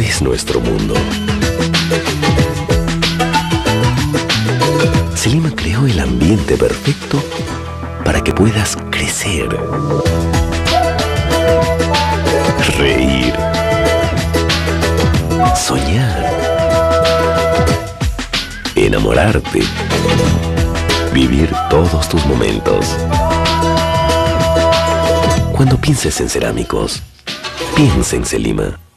es nuestro mundo. Selima creó el ambiente perfecto para que puedas crecer, reír, soñar, enamorarte, vivir todos tus momentos. Cuando pienses en cerámicos, piensa en Selima.